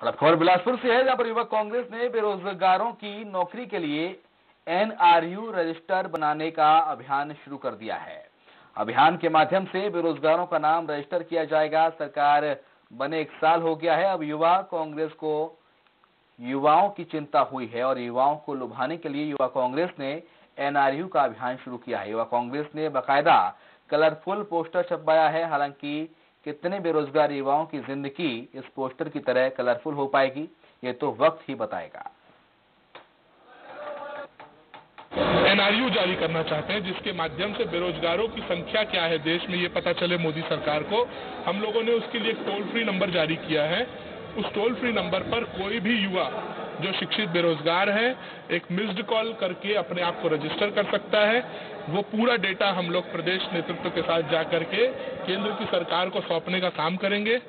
और अब खबर बिलासपुर से है, जहाँ पर युवक कांग्रेस ने बेरोजगारों की नौकरी के लिए एनआरयू रजिस्टर बनाने का अभियान शुरू कर दिया है। अभियान के माध्यम से बेरोजगारों का नाम रजिस्टर किया जाएगा। सरकार बने एक साल हो गया है, अब युवा कांग्रेस को युवाओं की चिंता हुई है और युवाओं को लुभाने के लिए युवा कांग्रेस ने एनआरयू का अभियान शुरू किया है। युवा कांग्रेस ने बाकायदा कलरफुल पोस्टर छपवाया है, हालाँकि कितने बेरोजगार युवाओं की ज़िंदगी इस पोस्टर की तरह कलरफुल हो पाएगी, ये तो वक्त ही बताएगा। एनआरयू जारी करना चाहते हैं, जिसके माध्यम से बेरोजगारों की संख्या क्या है देश में, ये पता चले मोदी सरकार को। हम लोगों ने उसके लिए टोल फ्री नंबर जारी किया है। उस टोल फ्री नंबर पर कोई भी युवा जो शिक्षित बेरोजगार है, एक मिस्ड कॉल करके अपने आप को रजिस्टर कर सकता है। वो पूरा डेटा हम लोग प्रदेश नेतृत्व के साथ जा करके केंद्र की सरकार को सौंपने का काम करेंगे।